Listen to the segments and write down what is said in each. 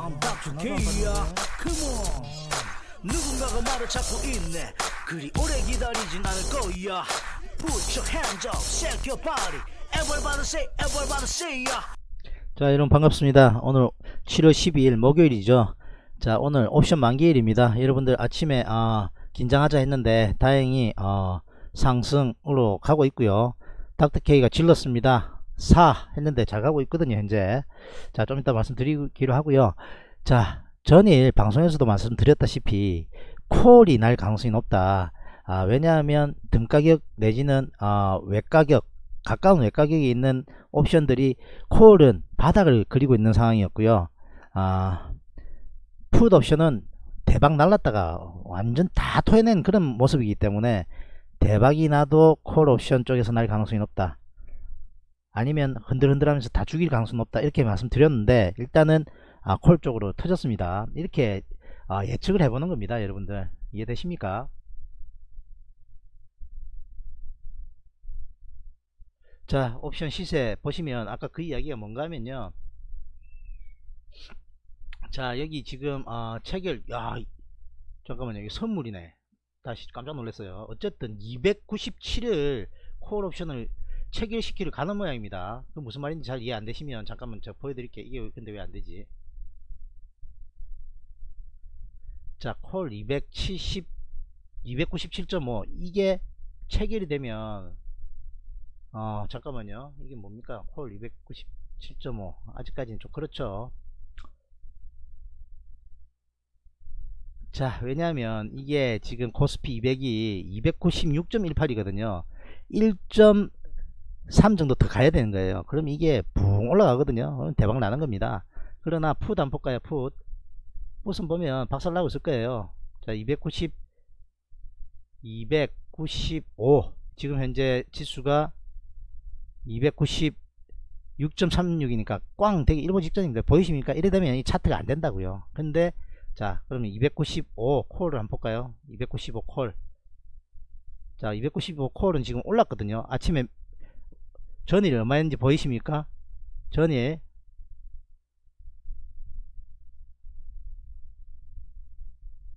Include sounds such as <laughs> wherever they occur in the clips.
I'm. K야 Come on. 누군가가 말을 찾고 있네. 그리 오래 기다리진 않을 거야. Put your hands up, shake your body. Everybody say, everybody say ya 자 여러분 반갑습니다. 오늘 7월 12일 목요일이죠. 자 오늘 옵션 만기일입니다. 여러분들 아침에 아 긴장하자 했는데 다행히 어, 상승으로 가고 있고요. 닥터케이가 질렀습니다 4 했는데 잘 가고 있거든요 현재. 자 좀 이따 말씀드리기로 하고요. 자 전일 방송에서도 말씀드렸다시피 콜이 날 가능성이 높다. 아, 왜냐하면 등가격 내지는 어, 외가격 가까운 외가격이 있는 옵션들이 콜은 바닥을 그리고 있는 상황이었고요. 아, 풋 옵션은 대박 날랐다가 완전 다 토해낸 그런 모습이기 때문에 대박이 나도 콜 옵션 쪽에서 날 가능성이 높다 아니면 흔들흔들 하면서 다 죽일 가능성이 높다. 이렇게 말씀드렸는데 일단은 아, 콜 쪽으로 터졌습니다. 이렇게 아, 예측을 해보는 겁니다 여러분들. 이해되십니까? 자 옵션 시세 보시면 아까 그 이야기가 뭔가 하면요. 자 여기 지금 어, 체결 야 잠깐만요. 여기 선물이네. 다시 깜짝 놀랐어요. 어쨌든 297을 콜 옵션을 체결시키를 가는 모양입니다. 그 무슨 말인지 잘 이해 안 되시면 잠깐만 제가 보여드릴게요. 이게 근데 왜 안 되지? 자 콜 270 297.5 이게 체결이 되면 어 잠깐만요. 이게 뭡니까? 콜 297.5 아직까지는 좀 그렇죠? 자 왜냐하면 이게 지금 코스피 200이 296.18이거든요 1.3 정도 더 가야 되는 거예요. 그럼 이게 붕 올라가거든요. 대박 나는 겁니다. 그러나 풋 한번 볼까요? 풋. 풋은 보면 박살 나고 있을 거예요. 자 290, 295 지금 현재 지수가 296.36이니까 꽝 되기 일본 직전입니다 보이십니까? 이래 되면 이 차트가 안 된다고요. 근데 자 그러면 295 콜을 한번 볼까요? 295 콜. 자, 295 콜은 지금 올랐거든요. 아침에 전일 얼마였는지 보이십니까? 전일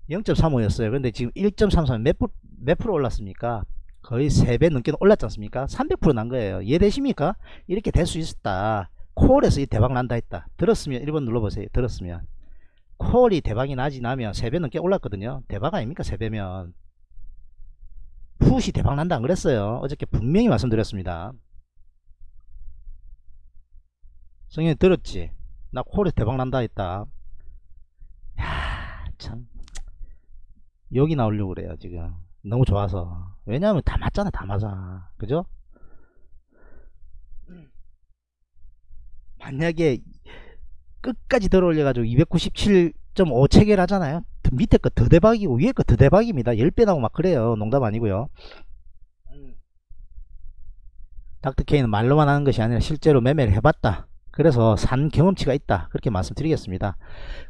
0.35였어요. 근데 지금 1.33 몇, 프로, 몇 프로 올랐습니까? 거의 3배 넘게 올랐지 않습니까? 300%난 거예요. 이해되십니까? 이렇게 될 수 있었다. 콜에서 이 대박 난다 했다. 들었으면 1번 눌러보세요. 들었으면. 콜이 대박이 나지 나면 3배 넘게 올랐거든요. 대박 아닙니까? 3배면. 풋이 대박 난다 안 그랬어요. 어저께 분명히 말씀드렸습니다. 성현이 들었지? 나 콜이 대박 난다 했다. 야, 참. 여기 나오려고 그래요, 지금. 너무 좋아서. 왜냐하면 다 맞잖아, 다 맞아. 그죠? 만약에 끝까지 들어 올려가지고 297.5 체결 하잖아요. 밑에 거 더 대박이고 위에 거 더 대박입니다. 10배 나고 막 그래요. 농담 아니고요. 닥터케이는 말로만 하는 것이 아니라 실제로 매매를 해봤다. 그래서 산 경험치가 있다. 그렇게 말씀드리겠습니다.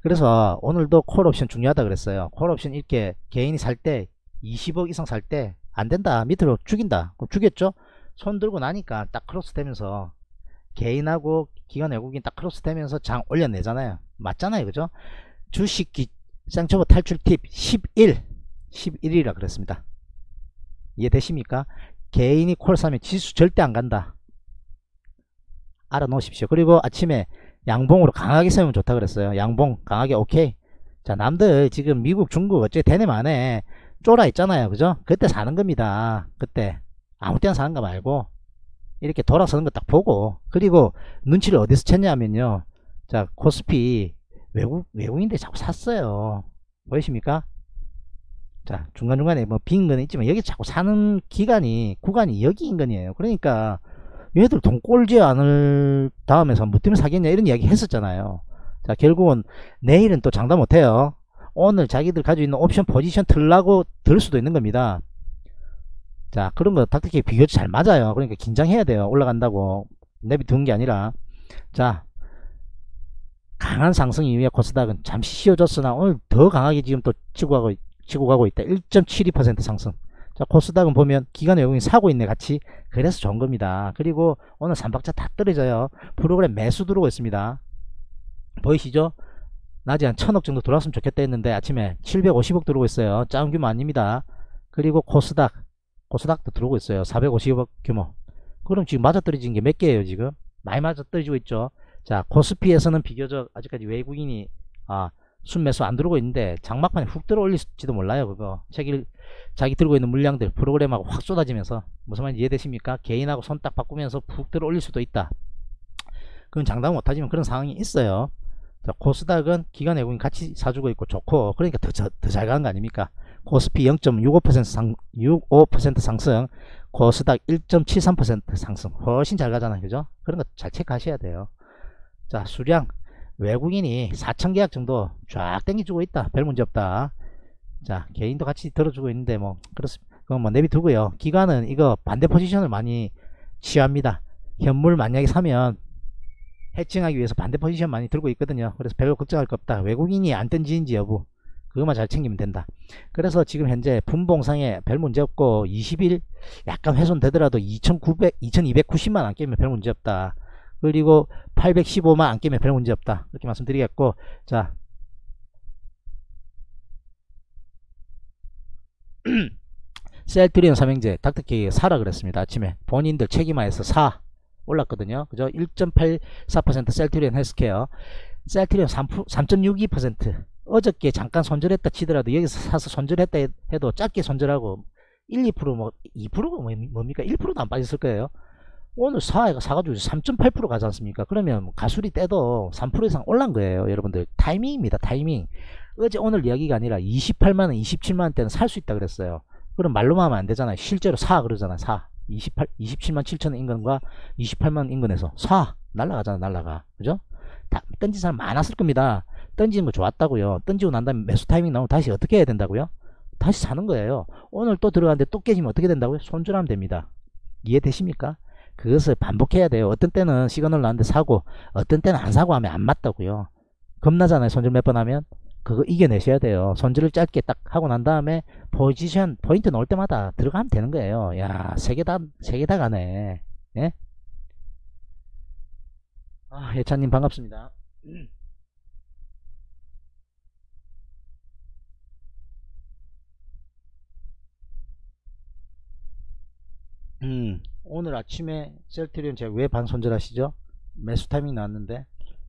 그래서 오늘도 콜옵션 중요하다 그랬어요. 콜옵션 이렇게 개인이 살 때 20억 이상 살 때 안된다. 밑으로 죽인다. 그럼 죽였죠? 손 들고 나니까 딱 크로스 되면서 개인하고 기관 외국인 딱 크로스 되면서 장 올려내잖아요. 맞잖아요. 그죠? 주식 기 쌍초보 탈출 팁 11. 11이라 그랬습니다. 이해되십니까? 개인이 콜 사면 지수 절대 안 간다. 알아 놓으십시오. 그리고 아침에 양봉으로 강하게 세우면 좋다 그랬어요. 양봉 강하게 오케이. 자 남들 지금 미국 중국 어째 대내 만에 쫄아 있잖아요. 그죠? 그때 사는 겁니다. 그때 아무 때나 사는 거 말고 이렇게 돌아서는 거 딱 보고 그리고 눈치를 어디서 챘냐면요. 자 코스피 외국 외국인들 자꾸 샀어요. 보이십니까? 자 중간중간에 뭐 빈 거는 있지만 여기 자꾸 사는 기간이 구간이 여기 인근이에요. 그러니까 얘들 돈 꼴지 않을 다음에서 뭐 때문에 사겠냐 이런 이야기 했었잖아요. 자 결국은 내일은 또 장담 못해요. 오늘 자기들 가지고 있는 옵션 포지션 틀라고 들 수도 있는 겁니다. 자 그런 거 닥터케이 비교 잘 맞아요. 그러니까 긴장해야 돼요. 올라간다고 내비 두는 게 아니라 자 강한 상승 이후에 코스닥은 잠시 쉬어졌으나 오늘 더 강하게 지금 또 치고 가고, 치고 가고 있다. 1.72% 상승. 자 코스닥은 보면 기관 외국인 사고 있네 같이 그래서 좋은 겁니다 그리고 오늘 3박자 다 떨어져요 프로그램 매수 들어오고 있습니다 보이시죠 낮에 한 천억 정도 들어왔으면 좋겠다 했는데 아침에 750억 들어오고 있어요. 작은 규모 아닙니다. 그리고 코스닥, 코스닥도 들어오고 있어요. 450억 규모. 그럼 지금 맞아떨어진 게 몇 개예요, 지금? 많이 맞아떨어지고 있죠. 자, 코스피에서는 비교적 아직까지 외국인이 아, 순매수 안 들어오고 있는데 장막판에 훅 들어올릴지도 몰라요, 그거. 자기 자기 들고 있는 물량들 프로그램하고 확 쏟아지면서 무슨 말인지 이해되십니까? 개인하고 손 딱 바꾸면서 푹 들어올릴 수도 있다. 그건 장담 못하지만 그런 상황이 있어요. 자, 코스닥은 기관 외국인 같이 사주고 있고 좋고 그러니까 더 잘 가는 거 아닙니까? 코스피 0.65% 상, 65% 상승, 코스닥 1.73% 상승. 훨씬 잘 가잖아요. 그죠? 그런 거 잘 체크하셔야 돼요. 자, 수량. 외국인이 4천 계약 정도 쫙 땡겨주고 있다. 별 문제 없다. 자, 개인도 같이 들어주고 있는데 뭐 그렇습니다. 그건 뭐 내비두고요. 기관은 이거 반대 포지션을 많이 취합니다. 현물 만약에 사면 해칭하기 위해서 반대 포지션 많이 들고 있거든요. 그래서 별로 걱정할 거 없다. 외국인이 안 던지는지 여부 그것만 잘 챙기면 된다. 그래서 지금 현재 분봉상에 별 문제 없고 20일 약간 훼손되더라도 2,900, 2,290만 안 깨면 별 문제 없다. 그리고 815만 안 깨면 별 문제 없다. 이렇게 말씀드리겠고 자 <clears throat> 셀트리온 삼형제 닥터케이 사라 그랬습니다. 아침에 본인들 책임하에서 사 올랐거든요. 그죠? 1.84% 셀트리온 헬스케어 셀트리온 3.62% 어저께 잠깐 손절했다 치더라도 여기서 사서 손절했다 해도 짧게 손절하고 1, 2%뭐 2%가 뭐, 뭡니까? 1%도 안 빠졌을 거예요. 오늘 사가 사가지고 3.8% 가지 않습니까? 그러면 가수리 떼도 3% 이상 올란 거예요. 여러분들 타이밍입니다. 타이밍. 어제 오늘 이야기가 아니라 28만원, 27만원 대는 살 수 있다 그랬어요. 그럼 말로만 하면 안 되잖아요. 실제로 사 그러잖아요. 사. 28, 27만 7천 인근과 28만 인근에서 사. 날라가잖아, 날라가. 그죠? 다, 던진 사람 많았을 겁니다. 던지는 거 좋았다고요. 던지고 난 다음에 매수 타이밍 나오면 다시 어떻게 해야 된다고요? 다시 사는 거예요. 오늘 또 들어갔는데 또 깨지면 어떻게 된다고요? 손절하면 됩니다. 이해되십니까? 그것을 반복해야 돼요. 어떤 때는 시간을 나는데 사고, 어떤 때는 안 사고 하면 안 맞다고요. 겁나잖아요. 손절 몇번 하면. 그거 이겨내셔야 돼요. 손질을 짧게 딱 하고 난 다음에 포지션 포인트 넣을 때마다 들어가면 되는 거예요. 야, 세 개 다, 세 개 다 가네. 예? 아, 예찬님 반갑습니다. 음, 오늘 아침에 셀트리온 제가 왜 반 손절 하시죠? 매수 타이밍 나왔는데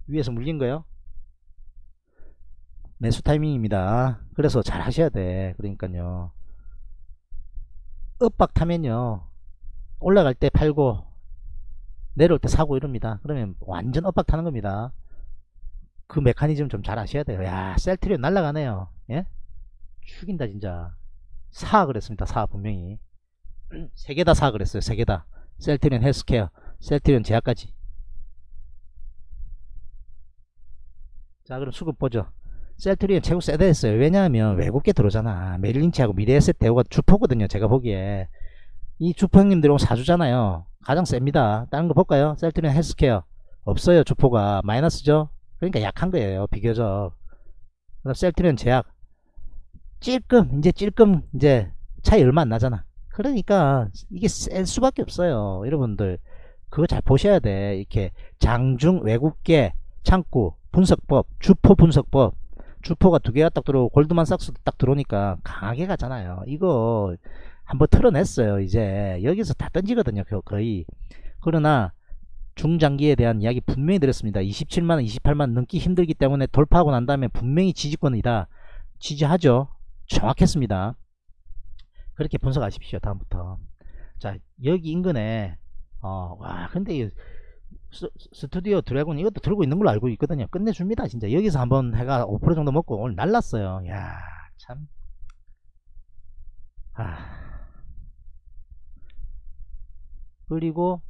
위에서 물린 거요? 매수 타이밍입니다. 그래서 잘 하셔야 돼. 그러니까요. 엇박 타면요. 올라갈 때 팔고 내려올 때 사고 이럽니다. 그러면 완전 엇박 타는 겁니다. 그 메커니즘 좀 잘 아셔야 돼요. 야, 셀트리온 날라가네요. 예? 죽인다 진짜. 사 그랬습니다. 사 분명히. 세 개 다 사 그랬어요. 세 개 다. 셀트리온 헬스케어, 셀트리온 제약까지. 자, 그럼 수급 보죠. 셀트리온 최고 세다 했어요. 왜냐하면 외국계 들어오잖아. 메릴린치하고 미래에셋 대우가 주포거든요. 제가 보기에. 이 주포 형님 들어오면 사주잖아요. 가장 셉니다. 다른 거 볼까요? 셀트리온 헬스케어. 없어요. 주포가. 마이너스죠? 그러니까 약한 거예요. 비교적. 그다음 셀트리온 제약. 찔끔, 이제 찔끔, 이제 차이 얼마 안 나잖아. 그러니까 이게 셀 수밖에 없어요. 여러분들. 그거 잘 보셔야 돼. 이렇게 장중 외국계 창구 분석법, 주포 분석법 주포가 두 개가 딱 들어오고 골드만삭스도 딱 들어오니까 강하게 가잖아요. 이거 한번 틀어냈어요. 이제 여기서 다 던지거든요. 거의. 그러나 중장기에 대한 이야기 분명히 드렸습니다. 27만원, 28만원 넘기 힘들기 때문에 돌파하고 난 다음에 분명히 지지권이다. 지지하죠. 정확했습니다. 그렇게 분석하십시오. 다음부터. 자, 여기 인근에 어, 와, 근데 스, 투디오 드래곤 이것도 들고 있는 걸로 알고 있거든요. 끝내줍니다. 진짜 여기서 한번 해가 5% 정도 먹고 오늘 날랐어요. 야 참. 아. 그리고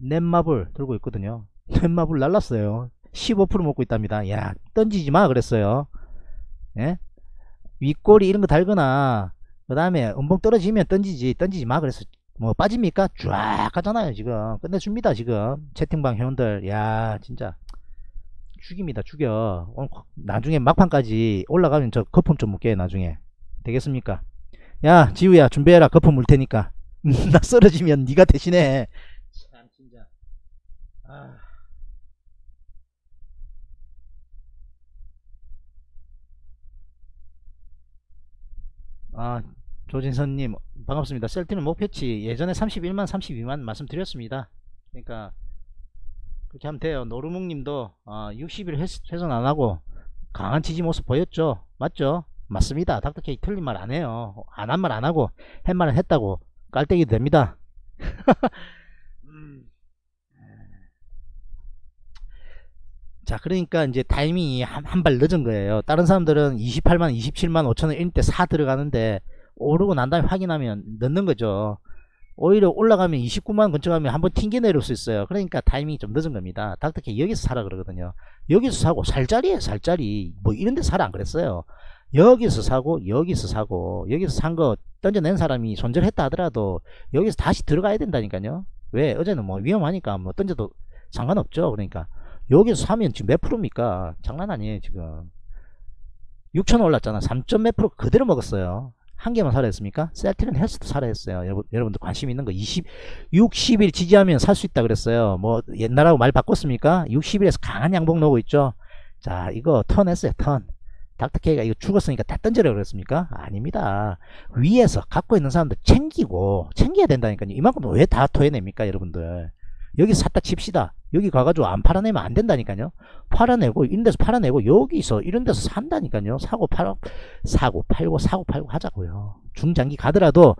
넷마블 들고 있거든요. <laughs> 넷마블 날랐어요. 15% 먹고 있답니다. 야 던지지 마 그랬어요. 예? 윗꼬리 이런 거 달거나 그 다음에 음봉 떨어지면 던지지 던지지 마. 그래서 뭐 빠집니까? 쫙 가잖아요 지금. 끝내줍니다 지금. 채팅방 회원들. 야 진짜. 죽입니다 죽여. 나중에 막판까지 올라가면 저 거품 좀 묻게 나중에. 되겠습니까? 야 지우야 준비해라. 거품 물 테니까. <laughs> 나 쓰러지면 니가 대신해. 참 진짜. 아... 아 조진선님, 반갑습니다. 셀티는 목표치 예전에 31만, 32만 말씀드렸습니다. 그러니까, 그렇게 하면 돼요. 노루묵 님도, 어, 60일 훼손 안 하고, 강한 지지 모습 보였죠? 맞죠? 맞습니다. 닥터케이 틀린 말 안 해요. 안 한 말 안 하고, 한 말은 했다고, 깔때기 됩니다. <laughs> 음. 자, 그러니까 이제 타이밍이 한 발 늦은 거예요. 다른 사람들은 28만, 27만 5천원 이런 때사 들어가는데, 오르고 난 다음에 확인하면 늦는 거죠. 오히려 올라가면 29만 근처 가면 한번 튕겨 내릴 수 있어요. 그러니까 타이밍이 좀 늦은 겁니다. 닥터케 여기서 사라 그러거든요. 여기서 사고 살짜리에 살짜리 뭐 이런 데 사라 안 그랬어요. 여기서 사고 여기서 사고 여기서 산 거 던져낸 사람이 손절했다 하더라도 여기서 다시 들어가야 된다니까요. 왜? 어제는 뭐 위험하니까 뭐 던져도 상관없죠. 그러니까 여기서 사면 지금 몇 프로입니까? 장난 아니에요 지금. 6천 올랐잖아. 3점 몇 프로 그대로 먹었어요. 한 개만 살아 했습니까? 셀티는 헬스도 살아 했어요. 여러분, 여러분들 관심 있는 거 20, 60일 지지하면 살 수 있다 그랬어요. 뭐 옛날하고 말 바꿨습니까? 60일에서 강한 양봉 나오고 있죠. 자, 이거 턴 했어요. 턴. 닥터케이가 이거 죽었으니까 다 던지라 그랬습니까? 아닙니다. 위에서 갖고 있는 사람들 챙기고 챙겨야 된다니까요. 이만큼 왜 다 토해냅니까, 여러분들? 여기 샀다 칩시다. 여기 가가지고 안 팔아내면 안 된다니까요. 팔아내고 이런 데서 팔아내고 여기서 이런 데서 산다니까요. 사고 팔고 사고 팔고 사고 팔고 하자고요. 중장기 가더라도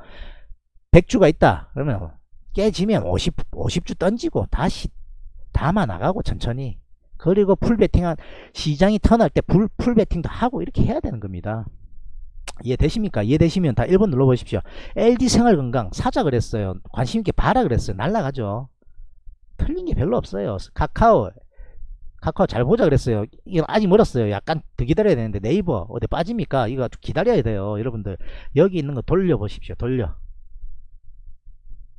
100주가 있다. 그러면 깨지면 50 50주 던지고 다시 담아 나가고 천천히 그리고 풀베팅한 시장이 턴할 때 풀, 풀베팅도 하고 이렇게 해야 되는 겁니다. 이해되십니까? 이해되시면 다 1번 눌러보십시오. LG 생활건강 사자 그랬어요. 관심있게 봐라 그랬어요. 날라가죠. 틀린 게 별로 없어요. 카카오 카카오 잘 보자 그랬어요. 이건 아직 멀었어요. 약간 더 기다려야 되는데 네이버 어디 빠집니까? 이거 기다려야 돼요. 여러분들 여기 있는 거 돌려보십시오. 돌려.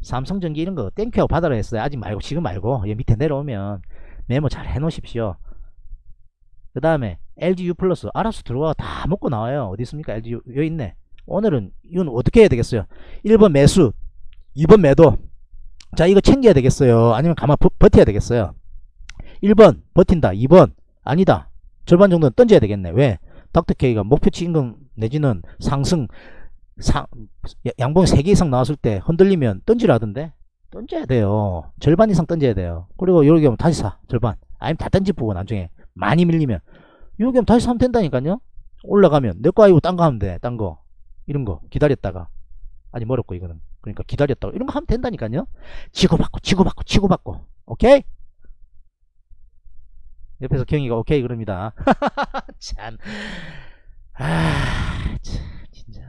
삼성전기 이런 거 땡큐하고 받아라 했어요. 아직 말고 지금 말고 여기 밑에 내려오면 메모 잘 해놓으십시오. 그 다음에 LG U 플러스 알아서 들어와 다 먹고 나와요. 어디 있습니까? LG U 여기 있네. 오늘은 이건 어떻게 해야 되겠어요? 1번 매수 2번 매도 자 이거 챙겨야 되겠어요? 아니면 가만 버, 버텨야 되겠어요? 1번 버틴다. 2번 아니다. 절반 정도는 던져야 되겠네. 왜? 닥터케이가 목표치 임금 내지는 상승 상, 양봉 3개 이상 나왔을 때 흔들리면 던지라던데? 던져야 돼요. 절반 이상 던져야 돼요. 그리고 여기 오면 다시 사 절반. 아니면 다 던지보고 나중에 많이 밀리면. 여기 오면 다시 사면 된다니까요? 올라가면 내 거 아니고 딴 거 하면 돼딴 거. 이런 거 기다렸다가. 아니 멀었고 이거는 그러니까 기다렸다고. 이런 거 하면 된다니까요. 치고받고 치고받고 치고받고. 오케이? 옆에서 경이가 오케이 그럽니다. <laughs> 참. 아, 참, 진짜.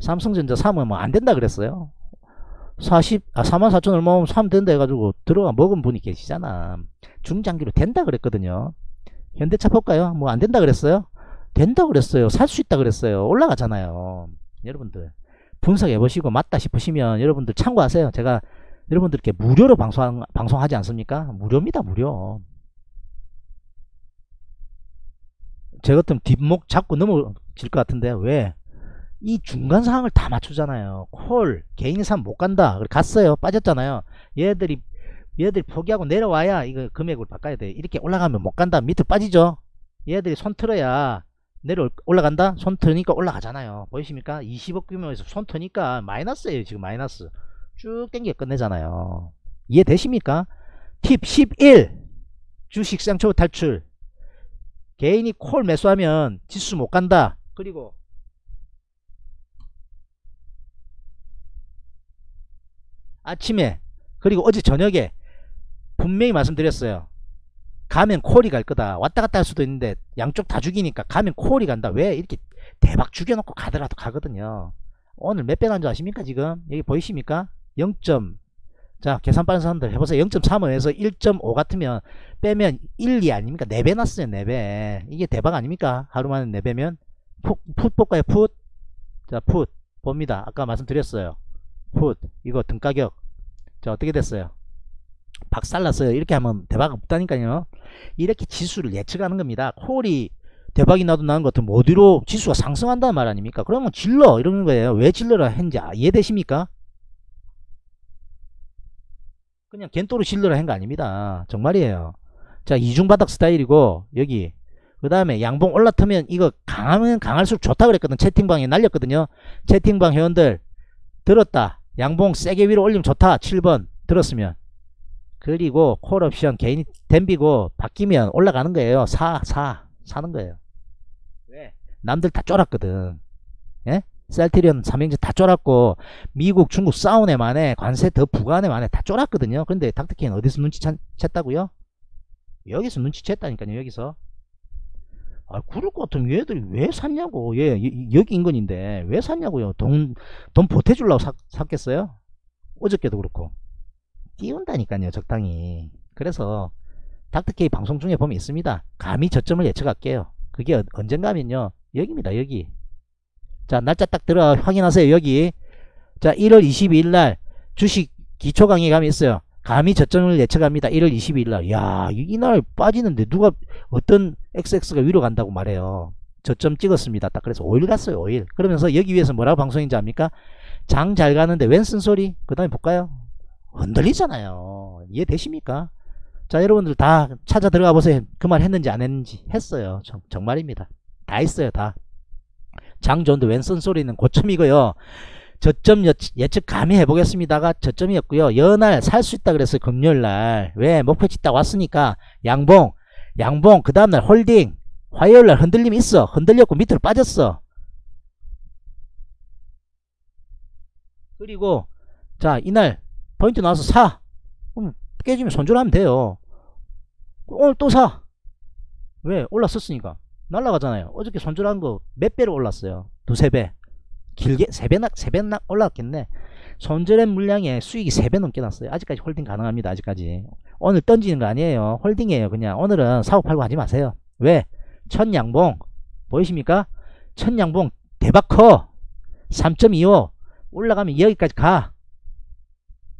삼성전자 사면 뭐 안 된다 그랬어요? 40, 아, 4만 4천 얼마 사면 된다 해가지고 들어가 먹은 분이 계시잖아. 중장기로 된다 그랬거든요. 현대차 볼까요? 뭐 안 된다 그랬어요? 된다 그랬어요. 살 수 있다 그랬어요. 올라가잖아요. 여러분들 분석해 보시고 맞다 싶으시면 여러분들 참고하세요. 제가 여러분들께 무료로 방송, 방송하지 않습니까? 무료입니다, 무료. 제 같으면 뒷목 잡고 넘어질 것 같은데, 왜? 이 중간 상황을 다 맞추잖아요. 콜, 개인 이못 간다. 갔어요. 빠졌잖아요. 얘들이, 얘들이 포기하고 내려와야 이거 금액을 바꿔야 돼. 이렇게 올라가면 못 간다. 밑으로 빠지죠? 얘들이 손 틀어야 내려 올라간다? 손 트니까 올라가잖아요. 보이십니까? 20억 규모에서 손 트니까 마이너스예요. 지금 마이너스. 쭉 땡겨 끝내잖아요. 이해되십니까? 팁 11. 주식 쌍초 탈출. 개인이 콜 매수하면 지수 못 간다. 그리고 아침에 그리고 어제 저녁에 분명히 말씀드렸어요. 가면 콜이 갈 거다. 왔다 갔다 할 수도 있는데 양쪽 다 죽이니까 가면 콜이 간다. 왜? 이렇게 대박 죽여놓고 가더라도 가거든요. 오늘 몇 배 난 줄 아십니까 지금? 여기 보이십니까? 0. 자 계산 빠른 사람들 해보세요. 0.35에서 1.5 같으면 빼면 1, 2 아닙니까? 4배 났어요 4배. 이게 대박 아닙니까? 하루 만에 4배면 풋, 풋 볼까요? 풋. 자 풋. 봅니다. 아까 말씀드렸어요. 풋. 이거 등가격. 자 어떻게 됐어요? 박살났어요. 이렇게 하면 대박 없다니까요. 이렇게 지수를 예측하는 겁니다. 콜이 대박이 나도 나는 것 같으면 어디로 지수가 상승한다는 말 아닙니까? 그러면 질러 이러는 거예요. 왜 질러라 했는지 아, 이해되십니까? 그냥 겐토로 질러라 한 거 아닙니다. 정말이에요. 자 이중바닥 스타일이고 여기 그 다음에 양봉 올라타면 이거 강하면 강할수록 좋다 그랬거든. 채팅방에 날렸거든요. 채팅방 회원들 들었다. 양봉 세게 위로 올리면 좋다. 7번 들었으면. 그리고 콜옵션 개인이 댐비고 바뀌면 올라가는 거예요. 사, 사, 사는 거예요. 왜? 남들 다 쫄았거든. 예? 셀트리온 삼행제 다 쫄았고 미국 중국 싸운 애만에 관세 더 부과한 애만에 다 쫄았거든요. 근데 닥터케인 어디서 눈치챘다고요? 여기서 눈치챘다니까요. 여기서. 아, 그럴 것 같으면 얘들이 왜 샀냐고. 얘, 여기 인근인데 왜 샀냐고요. 돈, 돈 보태주려고 사, 샀겠어요? 어저께도 그렇고. 띄운다니까요. 적당히. 그래서 닥터케이 방송 중에 보면 있습니다. 감히 저점을 예측할게요. 그게 어, 언젠가면요. 여기입니다. 여기. 자, 날짜 딱 들어 확인하세요. 여기. 자, 1월 22일 날 주식 기초 강의 감이 있어요. 감히 저점을 예측합니다. 1월 22일 날. 야, 이날 빠지는데 누가 어떤 XX가 위로 간다고 말해요. 저점 찍었습니다. 딱 그래서 5일 갔어요. 5일. 그러면서 여기 위에서 뭐라고 방송인지 압니까? 장 잘 가는데 웬 쓴소리? 그 다음에 볼까요? 흔들리잖아요. 이해되십니까? 자, 여러분들 다 찾아 들어가 보세요. 그 말 했는지 안 했는지 했어요. 정, 정말입니다. 다 했어요. 다. 장존도 웬 쓴소리는 고점이고요. 저점 예측 감히 해보겠습니다가 저점이었고요. 연날 살 수 있다 그랬어요. 금요일날. 왜? 목표치 딱 왔으니까 양봉. 양봉. 그 다음날 홀딩. 화요일날 흔들림이 있어. 흔들렸고 밑으로 빠졌어. 그리고 자 이날 포인트 나와서 사. 그럼 깨지면 손절하면 돼요. 오늘 또 사. 왜? 올랐었으니까. 날라가잖아요. 어저께 손절한 거 몇 배로 올랐어요. 두세 배. 길게 세 배나 세배나 올랐겠네. 손절한 물량에 수익이 세 배 넘게 났어요. 아직까지 홀딩 가능합니다. 아직까지. 오늘 던지는 거 아니에요. 홀딩이에요. 그냥 오늘은 사고 팔고 하지 마세요. 왜? 첫 양봉 보이십니까? 첫 양봉 대박 커. 3.25 올라가면 여기까지 가.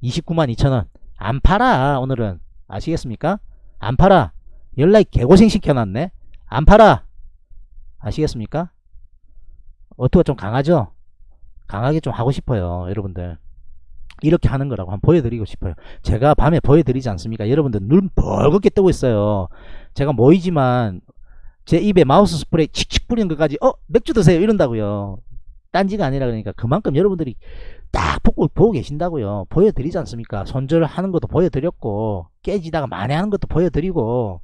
29만 2천원. 안 팔아 오늘은. 아시겠습니까? 안 팔아. 연락이 개고생 시켜놨네. 안 팔아. 아시겠습니까? 어투가 좀 강하죠? 강하게 좀 하고 싶어요. 여러분들. 이렇게 하는 거라고 한번 보여드리고 싶어요. 제가 밤에 보여드리지 않습니까? 여러분들 눈 벌겋게 뜨고 있어요. 제가 모이지만 제 입에 마우스 스프레이 칙칙 뿌리는 것까지 어 맥주 드세요 이런다고요. 딴지가 아니라 그러니까 그만큼 여러분들이 딱 보고, 보고 계신다고요. 보여드리지 않습니까? 손절하는 것도 보여드렸고 깨지다가 만회하는 것도 보여드리고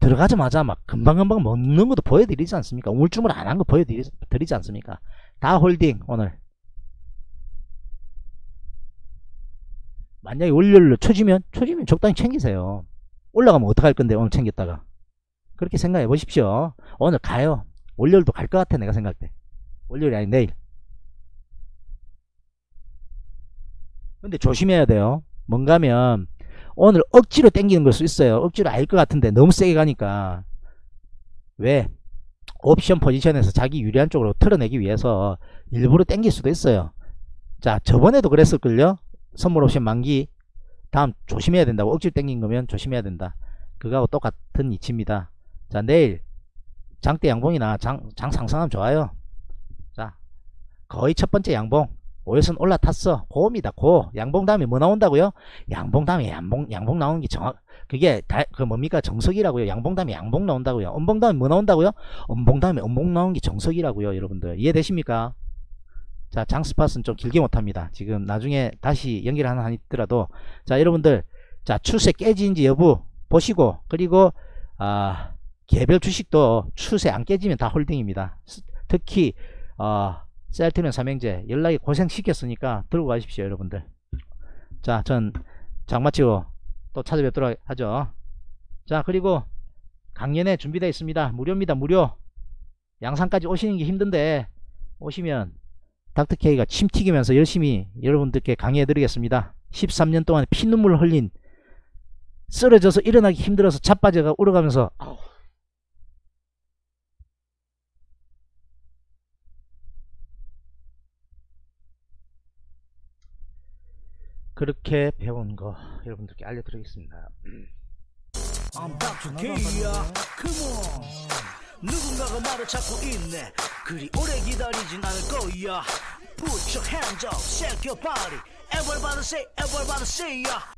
들어가자마자 막 금방금방 먹는 것도 보여드리지 않습니까? 우물쭈물 안 한 거 보여드리지 않습니까? 다 홀딩 오늘 만약에 월요일로 쳐지면 쳐지면 적당히 챙기세요. 올라가면 어떡할 건데 오늘 챙겼다가 그렇게 생각해 보십시오. 오늘 가요. 월요일도 갈 것 같아 내가 생각할 때. 월요일이 아니 내일. 근데 조심해야 돼요. 뭔가면 오늘 억지로 땡기는 걸 수 있어요. 억지로 알 것 같은데 너무 세게 가니까. 왜? 옵션 포지션에서 자기 유리한 쪽으로 틀어내기 위해서 일부러 땡길 수도 있어요. 자, 저번에도 그랬을걸요? 선물 옵션 만기. 다음 조심해야 된다고. 억지로 땡긴 거면 조심해야 된다. 그거하고 똑같은 이치입니다. 자, 내일 장대 양봉이나 장, 장 상승하면 좋아요. 자, 거의 첫 번째 양봉. 5일선 올라탔어. 고입니다. 고. 양봉 다음에 뭐 나온다고요? 양봉 다음에 양봉, 양봉 나오는 게 정확, 그게 다, 그 뭡니까? 정석이라고요. 양봉 다음에 양봉 나온다고요. 음봉 다음에 뭐 나온다고요? 음봉 다음에 음봉 나오는 게 정석이라고요. 여러분들. 이해되십니까? 자, 장스팟은 좀 길게 못 합니다. 지금 나중에 다시 연결 하나 하더라도. 자, 여러분들. 자, 추세 깨지는지 여부 보시고, 그리고, 아, 개별 주식도 추세 안 깨지면 다 홀딩입니다. 특히, 어, 셀트리온 삼행제 연락이 고생시켰으니까 들고 가십시오 여러분들. 자 전 장마치고 또 찾아뵙도록 하죠. 자 그리고 강연에 준비되어 있습니다. 무료입니다 무료. 양산까지 오시는 게 힘든데 오시면 닥터케이가 침 튀기면서 열심히 여러분들께 강의해 드리겠습니다. 13년 동안 피눈물 흘린 쓰러져서 일어나기 힘들어서 자빠져가 울어가면서 그렇게 배운 거 여러분들께 알려드리겠습니다. 누군가가 말을 찾고 있네. 그리 오래 기다리진 않을 거야. Put your hands up, shake your body. Everybody say, everybody say, yeah.